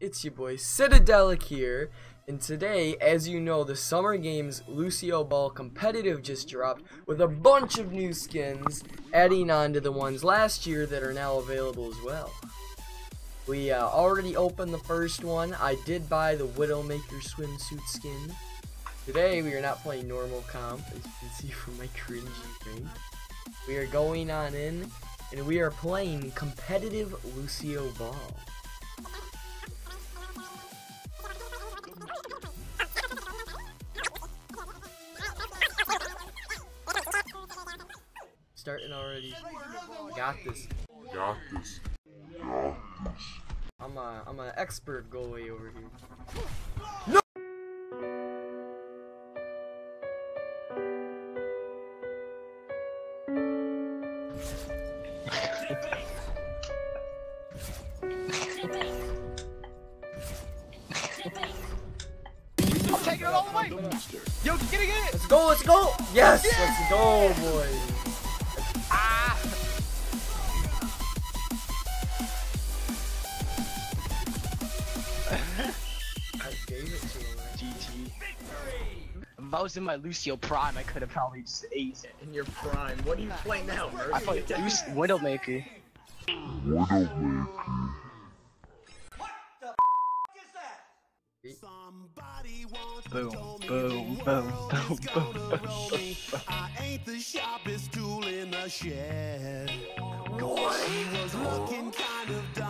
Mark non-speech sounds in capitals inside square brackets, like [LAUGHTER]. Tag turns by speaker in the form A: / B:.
A: It's your boy Citadelic here, and today, as you know, the Summer Games Lucio Ball competitive just dropped with a bunch of new skins, adding on to the ones last year that are now available as well. We uh, already opened the first one. I did buy the Widowmaker swimsuit skin. Today, we are not playing normal comp, as you can [LAUGHS] see from my cringy thing. We are going on in, and we are playing competitive Lucio Ball. Starting already. Got this.
B: Got this.
A: I'm a I'm an expert goalie over here.
C: I'm taking it all the way. Yo, get it, get it.
A: Let's go, let's go! Yes, let's go, boys. Gave it to him.
C: GG. If I was in my Lucio prime, I could have probably just aced it.
D: in your prime. What are you playing now, Murphy?
C: I played Lucio Widowmaker. Boom, boom, boom, boom, boom, boom.
E: I ain't the sharpest tool in the shed. She was looking kind of dumb with her finger